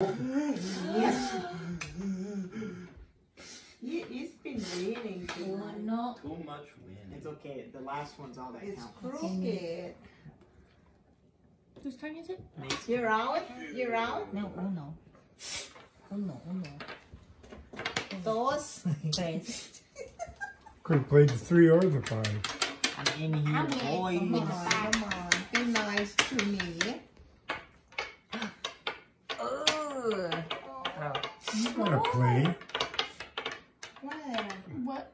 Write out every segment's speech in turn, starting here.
It, it's been raining too much. No. Too much wind. It's okay. The last one's all that It's counts. crooked. Whose turn is it? You're out? You're out? No, oh no. Oh no, Uno, uno. Dos? Tres. Could have played the three or the five. I'm in here, Come boys. on, come on. Be nice to me. Ugh. You gotta play. Where? What?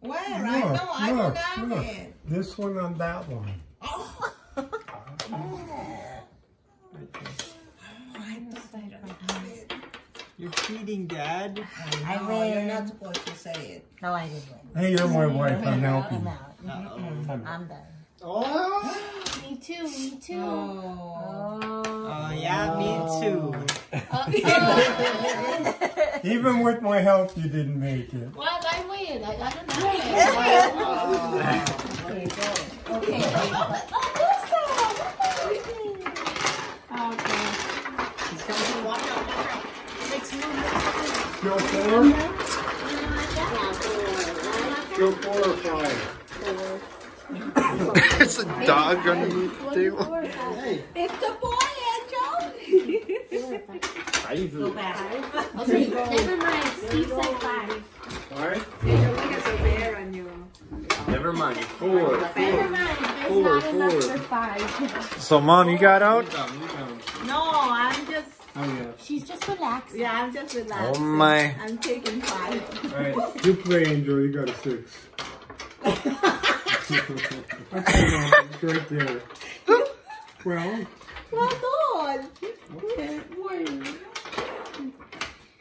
Where? I Look, know, I don't look, have look. it. This one on that one. You're cheating, Dad. I No, you're not supposed to say it. No, I didn't win. Hey, you're my wife. I'm I'm helping. out. Uh-oh. I'm done. Oh. Me too, me too. Oh. Oh, yeah, me too. Even with my help, you didn't make it. What? I win. I, I don't know. Okay, go. okay. He's coming. Watch out, watch out. Go four? Go four or five? It's a dog underneath the table. Hey. It's a boy, Angel. Five. Okay, never mind. Steve said five. Five? There's a bear on you. Never mind. Four. Never mind. There's Four, not enough four. for five. So, Mom, you got out? No, I'm just, Oh, yeah. She's just relaxing. yeah, I'm just relaxing. Oh, my. I'm taking five. All right. You play, Angel. You got a six. it's right there. Well, Well done.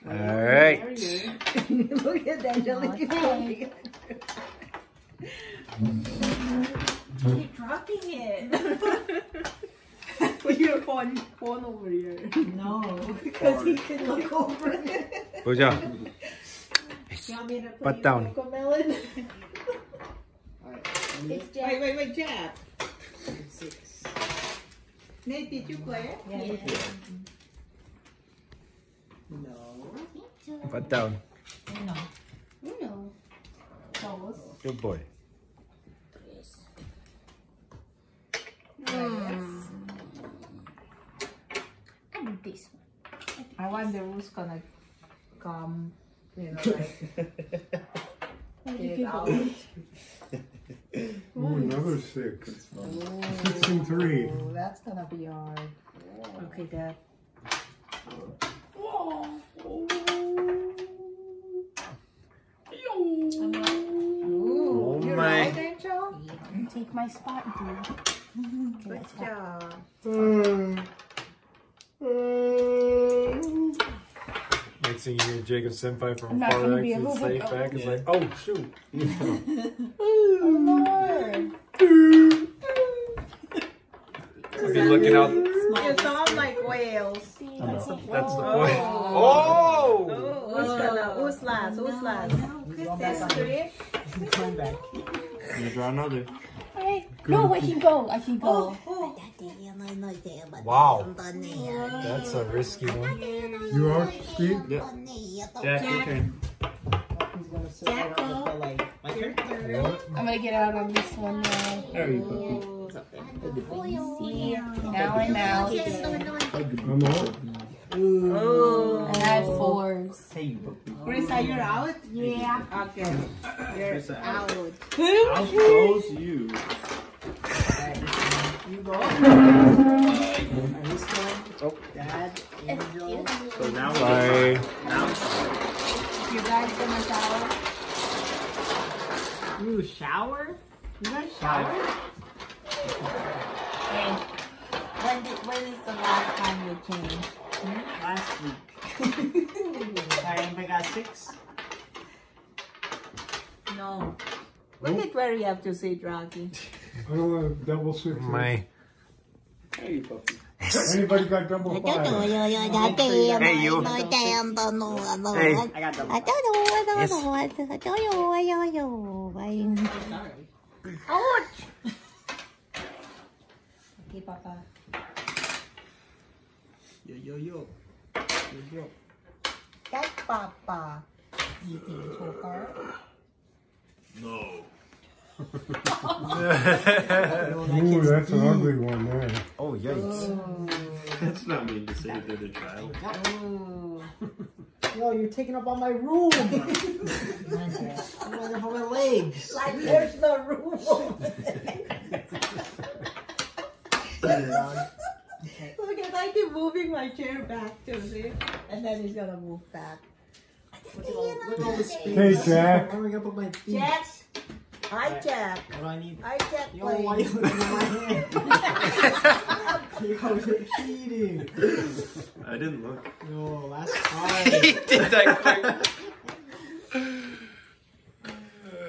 All right. Look at that, Angelica. Okay. Keep dropping it. Put your phone, phone over here. No, because he can look over it. Good job. You want me to put down. Cocomelon? Wait, wait, wait, Jab. Nate, did you play it? Yeah. No. Butt down. Uno. Uno. Dos. Good boy. Hmm. Tres. And this one. I wonder who's gonna come, you know, like, get out. ooh, another six. Six and three. Oh, that's gonna be hard. Okay, Dad. Ooh, Oh you my. right, Angel? You take my spot, dude. Good job. Mm. Mm. Next thing you hear Jacob Senpai from I'm not far gonna be exit able to safe go. back is like, oh shoot. Lord. He'll be looking out. You sound like whales. That's the point. Oh! oh! oh. Who's gonna, who's last? Who's last? This three? Come back. You draw another. Alright. No, I can go. I can go. Oh, Wow. That's a risky one. You out, Steve? Jack, your turn. He's gonna sit right on the belly. My turn? You? I'm gonna get out on this one now. There you go. See, now I'm out. I'm out. Oh. I had fours. Hey, you puppy. Marissa, you're out? Yeah. Okay. You're Marissa, uh, out. How close you? You go. Are you still? Oh. Dad, Angel. So now Bye. Now You guys gonna shower? You shower? You guys shower? Hey, when did, when is the last time you changed? Hmm? Last week. Alright, anybody got six? No. Look at where you have to sit, Rocky. I don't want double six. My. Hey, you puppy. Anybody got double five? Hey, you. Hey. I got double. Ouch! Okay, Papa. Yo, yo, yo. Yo, yo. Cat Papa eating choker. No. Ooh, that's an ugly one there. Oh, yikes. Oh. That's not mean to say to the child. Oh. Yo, you're taking up all my room. I'm looking for my legs. Like there's no room over there. Look at I keep moving my chair back to see, and then he's gonna move back. Look at all, look at all the space. Hey, Jack. Where am I gonna put my feet? Jack, hi Jack, What do I need? hi Jack. Yo, why are you Playing. looking at my hand? Yo, you're cheating. I didn't look. Yo, last time. did that quick.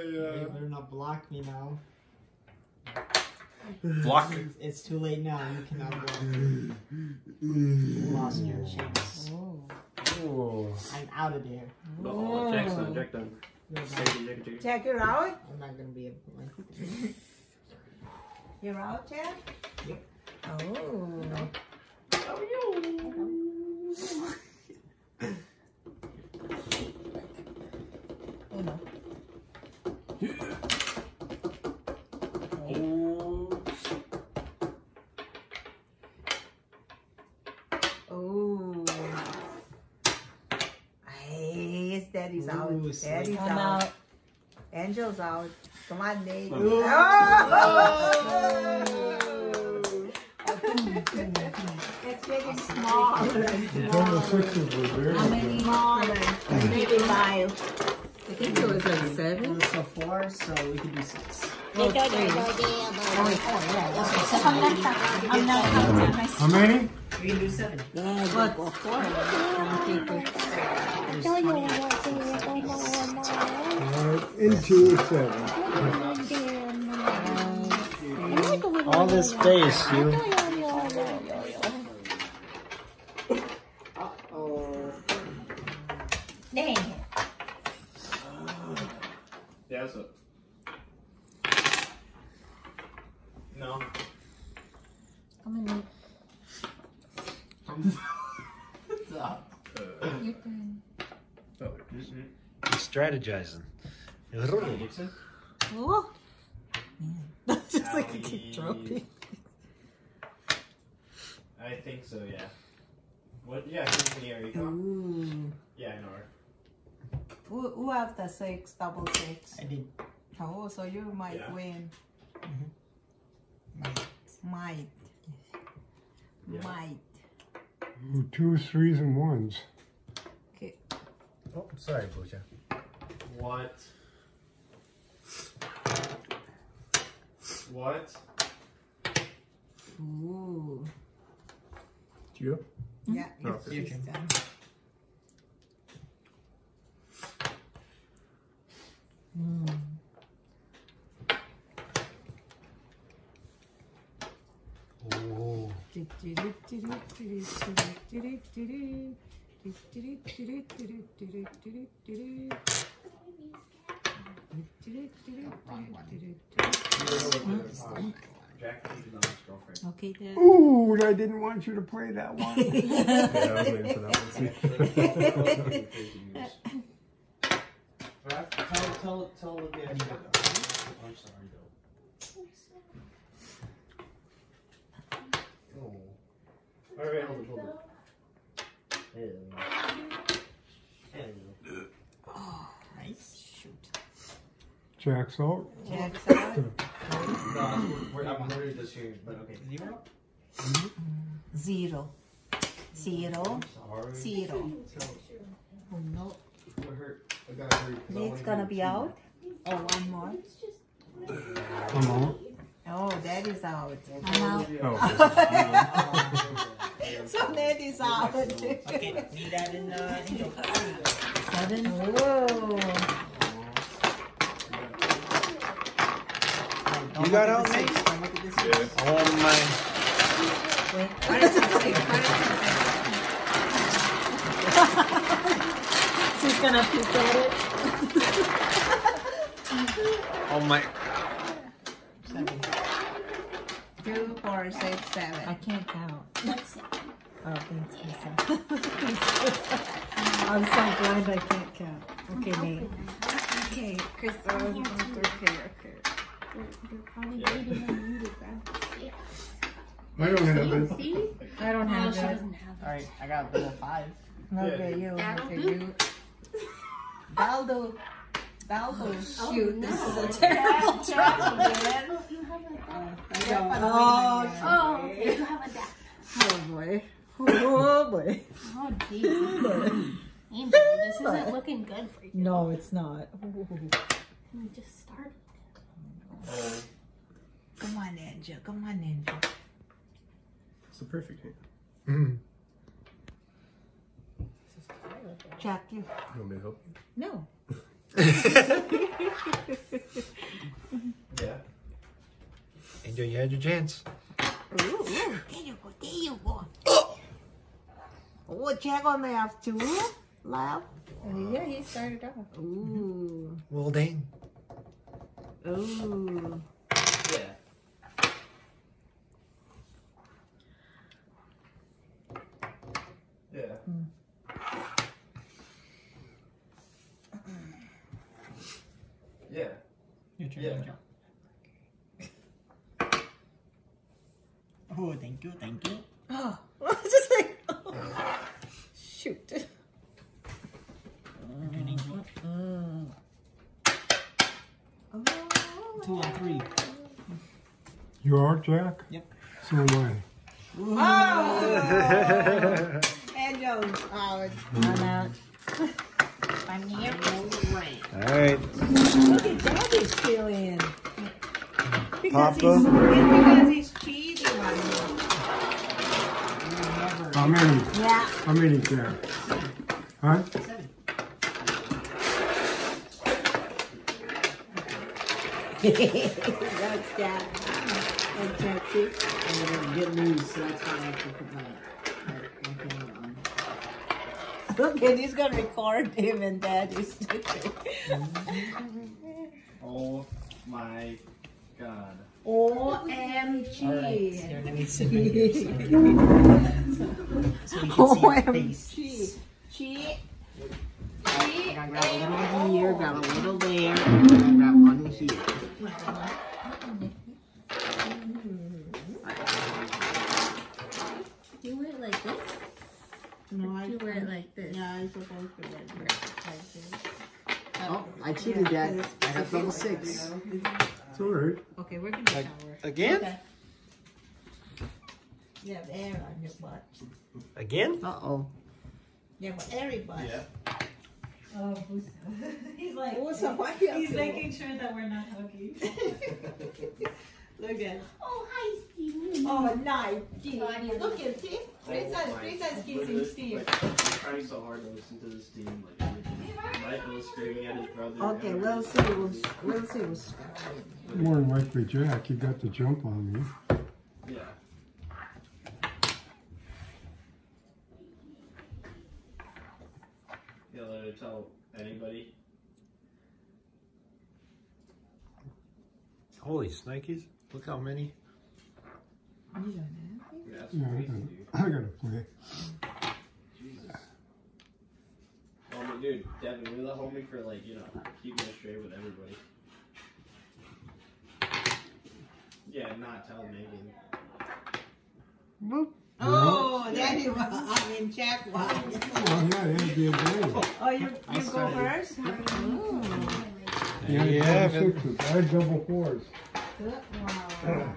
You better not block me now. Block. It's, it's too late now. You cannot block me. You lost your chance. Ooh. I'm out of there. Oh, Jack's not. Jack done. You're not, Jack, you're out. I'm not gonna be able to. You're out, Jack. Yep. Oh. Oh no. Oh. Oh. Hey, it's out. Ooh, Daddy's sweet. out. Out. Angel's out. Come on, Nate. Ooh. Oh! it's getting smaller. Double sixes How many? Smaller. Maybe five. I think it was like seven. so four, so we can do six. Oh, oh three. I'm not counting myself. How many? We can do seven. What? Four. There's 20. Alright, into seven. Uh, all this space, you. Uh-oh. Dang it. Yeah, that's it. No. Come on, Stop. your turn. Oh, Strategizing. Dixon? Oh. Just like I keep dropping. I think so, yeah. What? Yeah, here's the area. Ooh. Yeah, I know her. Who, who have the six, double six? I did. Oh, so you might Yeah. win. Might. Might. Yeah. Might. Ooh, twos, threes, and ones. Okay. Oh, sorry, Booja. What? What? Ooh. You? Yeah, Oh, it's your this turn. time. Mm. Ooh. Jack cheated on his girlfriend. Okay then. Ooh, I didn't want you to play that one. yeah, I was waiting for that one too. Tell, tell, tell the guy. I'm sorry, though. Oh. Alright, hold it, hold it. Nice. Shoot. Jack's out. Jack's out. I'm worried this year, but okay. Zero? Zero. Zero. Zero. Oh no. We're hurt. I gotta hurry. 'cause I wanna It's gonna be out. Oh, one more. I'm out. Oh, that is out. I'm out. Oh, So that is out. Okay, need that in, Angel. Seven. Oh. You got out, Six. Don't look at this six. Oh my. She's gonna pick at it. Oh my. Seven. Two, four, six, I can't count. Oh, thanks, Lisa. I'm so glad I can't count. Okay, Nate. Okay, Chris. uh, Okay, okay. They're, they're waiting on you to grab the I don't have it. See? I don't Oh, have she it. doesn't have it. Alright, I got a little five. Okay, you. That'll Okay, do. you. Baldo. Baldo. Oh, shoot, this is a Oh, terrible job. Oh, you have a dad. Oh, Oh, okay, you have a dad. oh boy. Oh boy. Oh, geez. Angel, this isn't looking good for you. No, it's not. We just started. Oh, Come on, Angel. Come on, Angel. it's the perfect hand. Mm. Jack, you. You want me to help you? No. Yeah. Angel, you had your chance. There you go. There you go. Oh, Jack only have two left. Yeah, he started off. Ooh. Well, dang. Ooh. Yeah. Hmm. Yeah. Yeah. Your turn, Yeah. Angel. Oh, thank you, thank you. Oh, just like, shoot. Your turn, Angel. Mm. Two on three. You Jack? Yep. So am I. Angel. Oh, I'm mm-hmm. out. I'm here. Right. All right. Look at Daddy's still in. Because Papa. he's, Because he's cheating on you. How many? Yeah. How many, Jack? Huh? That's Jack. And Jackie. I'm gonna get loose, so that's why I have to put my, my, my thing on. Look, and he's gonna record him and Daddy's doing. Oh my god. OMG. Here, let me sit right here so, so we can see your face. I gotta grab a little here, grab a little there, and then grab one here. Do it like this. No, I Do it like this. Yeah, I'm supposed to wear it like this. Oh, I cheated, Jack. I got double six. It's all right. Okay, we're gonna shower. Again? Okay. You have air on your butt. Again? Uh-oh. You have airy butt. Yeah. Oh, he's like, Oh, so what you up he's making sure that we're not hugging. Look at. Oh, hi, Steve. Oh, nice. Gee, Look at see. Princess, Oh princess kissing goodness, Steve. Like, I'm trying so hard to listen to this team. Like, Michael is screaming at his brother. Okay, Henry we'll is see. We'll, screaming. we'll see. We'll see. More than likely, Jack, you got the jump on me. Yeah. You let her tell anybody. Holy snikes. Look how many. Yeah, that's Yeah, I crazy, gotta, dude. I gotta play. Jesus. Oh, but dude, Devin, we let homie for like, you know, keeping it straight with everybody. Yeah, not tell Megan. Boop. Oh, Daddy, wa- I mean Jack was. Oh, yeah, that'd be a game. Oh, you, you go first? Oh. Yeah, you double have sixes. I had double fours. Good one.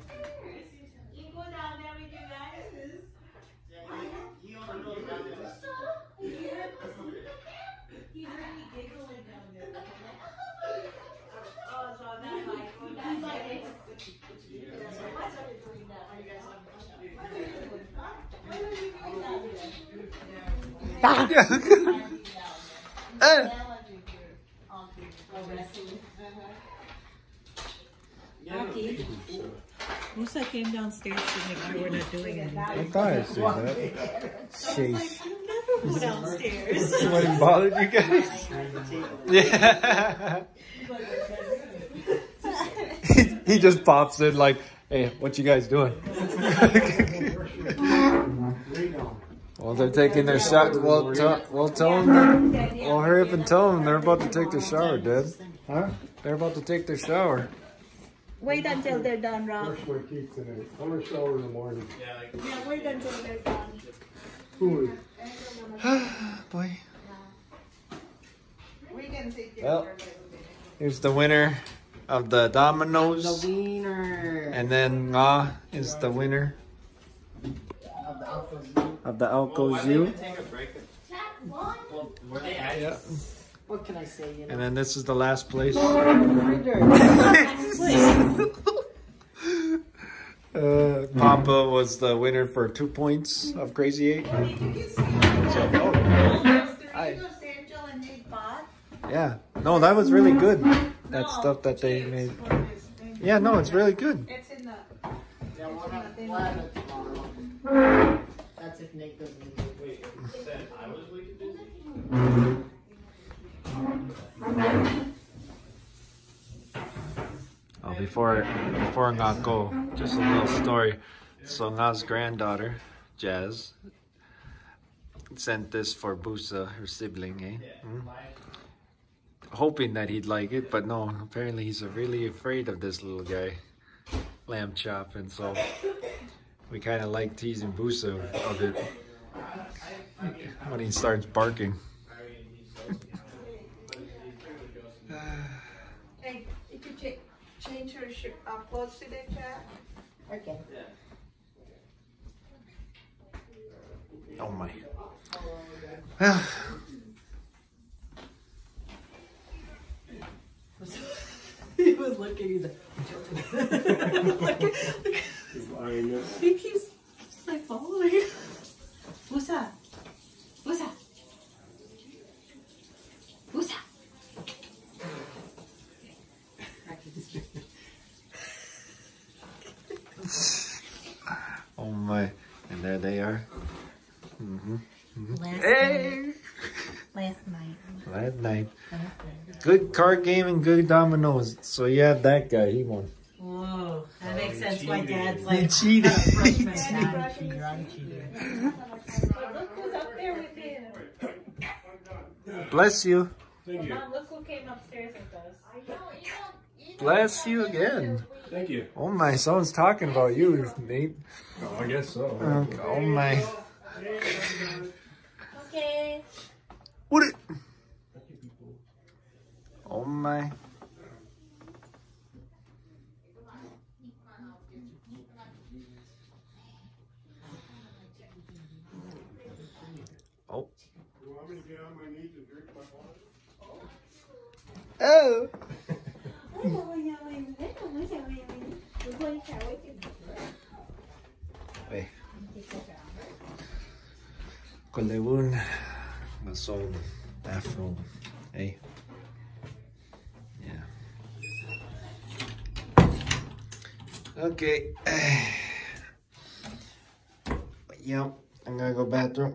Ah! Eh! Who's second? came downstairs to make sure we're not doing anything. I thought I said that. Sheesh. You never go downstairs. What bothered you guys? Yeah. he, he just pops in like, hey, what you guys doing? well, they're taking their shot. Well, tell, well, tell them. Well, hurry up and tell them they're about to take their shower, Dad. Huh? They're about to take their shower. Wait until they're done, Rob. First one keep today. I'm gonna shower in the morning. Yeah, like, Yeah, wait until they're done. Who Boy. We can take it Well. for a little bit. Here's the winner of the dominoes. The wiener. And then Nga is the winner Of the Alpha Zoo. of the Alco why Zoo. take a break? Well, were they actually? Yeah. What can I say? You know? And then this is the last place. Uh, Papa was the winner for two points of Crazy Eight. Did So, oh, Doritos I- Angel and Nate bought? yeah. No, that was really good. That stuff that they made. Yeah, no, it's really good. It's in the. Yeah, we'll have, we'll have it tomorrow. That's if Nate doesn't. Wait, said I was wicked busy? Oh, before before Nga go, just a little story. So Nga's granddaughter, Jazz, sent this for Busa, her sibling, eh? Mm. Hoping that he'd like it, but no, apparently he's really afraid of this little guy, Lamb Chop, and so we kind of like teasing Busa of it when he starts barking. Hey, you could change your sh- uh, clothes to the chat. Okay. Oh my. Well, looking. He's like, Lioness. he keeps just like following. What's that? What's that? What's that? oh my. And there they are. hmm Last Hey! night. Last night. Last night. Good card game and good dominoes. So yeah, that guy, he won. Whoa, that makes sense. My cheated. dad's He like cheated. freshman I'm a cheater. I'm a cheater. Look who's up there with him. Bless you. Thank you. Mom, look who came upstairs with us. Bless you again. Thank you. Oh my, someone's talking about you, Nate. Oh, I guess so. Uh, oh my. Okay. What it? Oh my. Oh. Oh. Wait. Kulewun. Mason. Afro. Hey. Yeah. Okay. Yep. I'm gonna go bathroom.